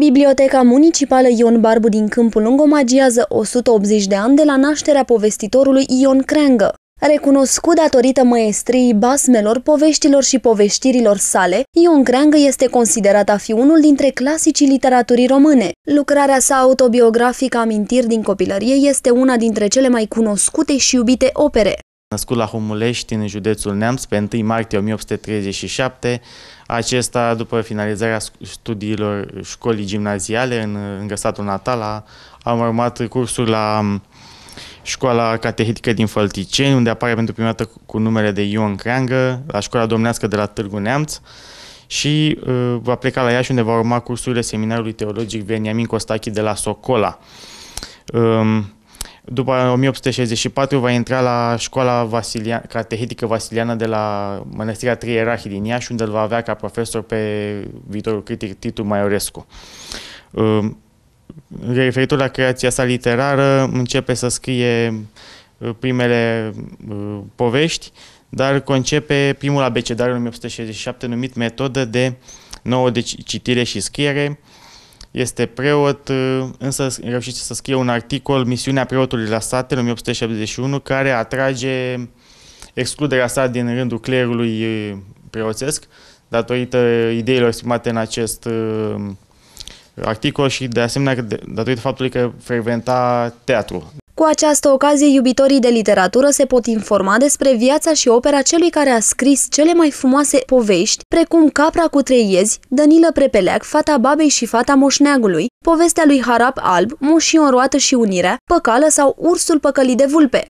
Biblioteca Municipală Ion Barbu din Câmpul Lung omagiază 180 de ani de la nașterea povestitorului Ion Creangă. Recunoscut datorită măestriei basmelor, poveștilor și povestirilor sale, Ion Creangă este considerat a fi unul dintre clasicii literaturii române. Lucrarea sa autobiografică Amintiri din copilărie este una dintre cele mai cunoscute și iubite opere. Născut la Humulești, în județul Neamț, pe 1 martie 1837, acesta, după finalizarea studiilor școlii gimnaziale în, în satul natal, a, a urmat cursuri la școala catehetică din Fălticeni, unde apare pentru prima dată cu numele de Ion Creangă, la școala domnească de la Târgu Neamț și uh, va pleca la Iași, unde va urma cursurile seminarului teologic Veniamin Costachi de la Socola. Um, după 1864 va intra la școala Vasilian, catehetică vasiliană de la Mănăstirea Trei Ierarhii din Iași, unde îl va avea ca profesor pe viitorul critic Titu Maiorescu. Um, referitor la creația sa literară, începe să scrie uh, primele uh, povești, dar concepe primul abecedar în 1867 numit Metodă de nouă de citire și scriere. Este preot, uh, însă reușește să scrie un articol, Misiunea preotului la sate, în 1871, care atrage excluderea sa din rândul clerului preoțesc, datorită ideilor exprimate în acest articol și de asemenea datorită faptului că frecventa teatru. Cu această ocazie, iubitorii de literatură se pot informa despre viața și opera celui care a scris cele mai frumoase povești, precum Capra cu trei iezi, Danilă Prepeleac, Fata Babei și Fata Moșneagului, povestea lui Harap Alb, Moșion Roată și Unirea, Păcală sau Ursul păcălit de vulpe.